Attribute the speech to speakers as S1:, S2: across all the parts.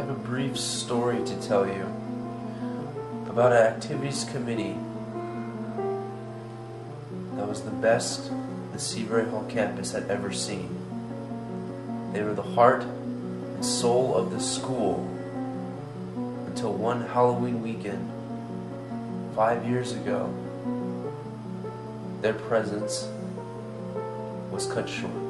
S1: I have a brief story to tell you about an activities committee that was the best the Seabury Hall campus had ever seen. They were the heart and soul of the school until one Halloween weekend, five years ago, their presence was cut short.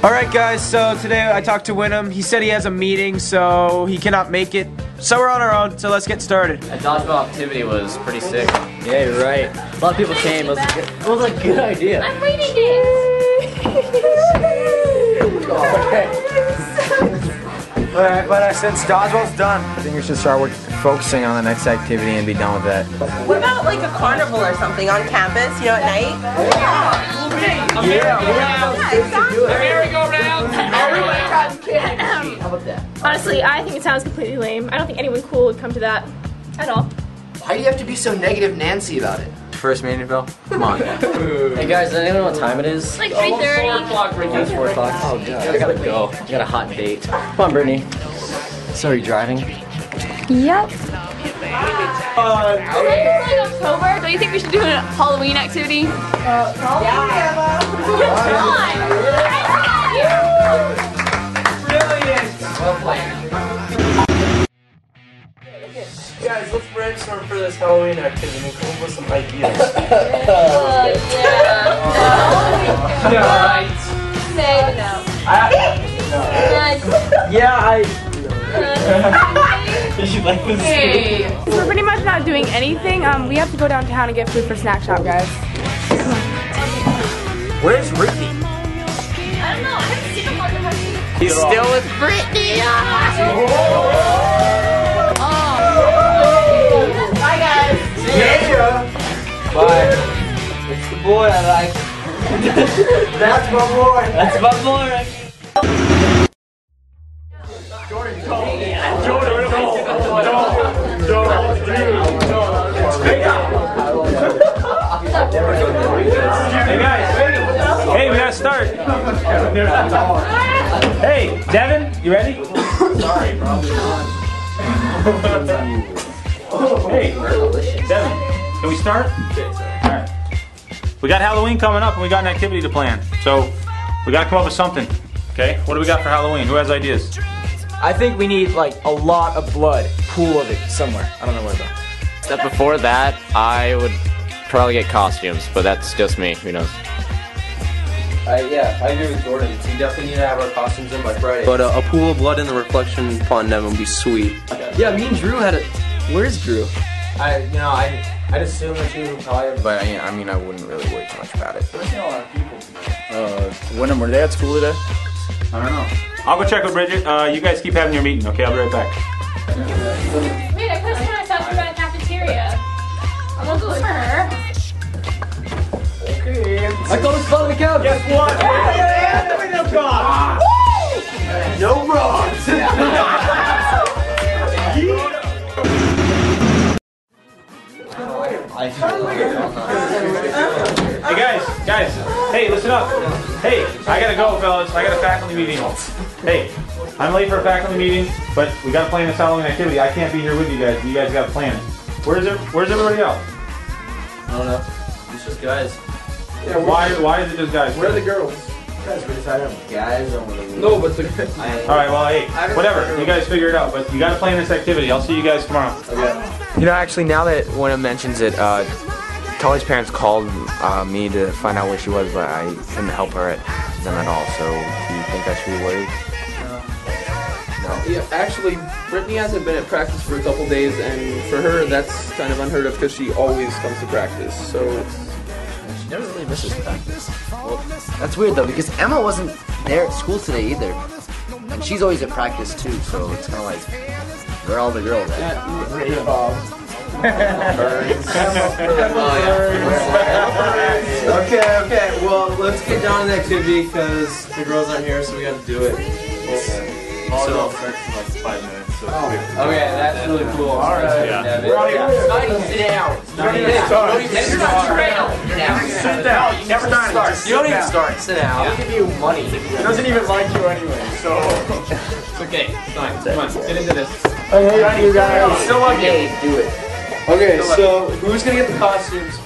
S2: All right, guys. So today I talked to Wynnum. He said he has a meeting, so he cannot make it. So we're on our own. So let's get started.
S3: That dodgeball activity was pretty sick.
S4: Yeah, you're right. A lot of people came. It was a good, it was a good idea.
S5: I'm reading it.
S2: But, but uh, since dodgeball's done,
S6: I think we should start with focusing on the next activity and be done with that.
S7: What about like a carnival or something on campus, you know, at night? Yeah, exactly.
S5: Honestly, I think it sounds completely lame. I don't think anyone cool would come to that at all.
S8: Why do you have to be so negative Nancy about it?
S6: First meeting, Bill? Come on.
S4: Hey guys, does anyone know what time it is?
S5: Like 3:30.
S4: It's 4 o'clock. Oh god, I gotta go. I got a hot date. Come on, Brittany. So are you driving?
S5: Yep. Uh, like October. Don't you think we should do a Halloween activity?
S1: Guys, let's brainstorm for this Halloween activity and come up with some ideas.
S5: yeah Say no.
S2: yeah, I.
S9: So we're pretty much not doing anything. Um, we have to go downtown and get food for snack shop, guys.
S2: Where's Ricky?
S5: I don't know. I haven't seen him on the.
S3: He's still with Brittany.
S2: Bye. It's the boy I like. That's my boy. That's my boy.
S10: Hey guys, hey, we gotta start. Hey, Devin, you ready? Sorry, bro. hey, Devin, can we start? Alright. We got Halloween coming up and we got an activity to plan. So we gotta come up with something. Okay? What do we got for Halloween? Who has ideas?
S2: I think we need like a lot of blood, pool of it somewhere. I don't know where though.
S3: Step before that, I would probably get costumes, but that's just me. Who knows?
S1: I, yeah, I agree with Jordan. We definitely need to have our costumes in by Friday. But uh, a pool of blood in the reflection pond Devin would be sweet.
S4: Yeah, me and Drew had a. Where's Drew?
S6: I, you know, I, I'd assume that you would probably, but I, I mean, I wouldn't really worry too much about it.
S10: Uh, when were they at school today? I don't know. I'll go check with Bridget. Uh, you guys keep having your meeting, okay? I'll be right back.
S5: Wait, I could have sworn I saw you by the cafeteria. I'm gonna go for her. Okay.
S4: I thought it was fun on the couch.
S10: Guess what? Hey guys, guys, hey, listen up. Hey, I gotta go, fellas. I got a faculty meeting. Hey, I'm late for a faculty meeting, but we gotta plan this Halloween activity. I can't be here with you guys. You guys gotta plan it. Where's it? Where's everybody else?
S1: I don't know. It's just guys.
S10: Why? Why is it just guys?
S1: Where are the girls?
S6: Guys, we decided guys only.
S1: No, but the.
S10: All right. Well, hey, whatever. You guys figure it out. But you gotta plan this activity. I'll see you guys tomorrow. Okay.
S6: You know, actually, now that Winna mentions it, uh, Tully's parents called uh, me to find out where she was, but I couldn't help her at them at all. So, do you think I should be worried? No.
S11: Yeah, actually, Brittany hasn't been at practice for a couple days, and for her, that's kind of unheard of because she always comes to practice. So
S6: She never really misses practice.
S8: Well, That's weird though because Emma wasn't there at school today either, and she's always at practice too. So it's kind of like we're all the girls at?
S4: Okay, okay. Well, let's get down to the activity because the girls aren't here, so we got to do it.
S2: Volleyball starts in like five minutes. So oh,
S4: Okay, that's really cool. All right,
S2: Yeah.
S4: Devin.
S2: We're out here.
S4: Sit down.
S2: You don't even start.
S4: You're not trained.
S2: Sit down. You never start.
S4: You don't even start. Sit down.
S2: I'll give you money. He doesn't even like you anyway, so.
S4: It's okay. Fine. Come on. Get into this.
S2: I hate you guys.
S4: Still love you.
S8: do it.
S4: Okay, so who's gonna get the costumes?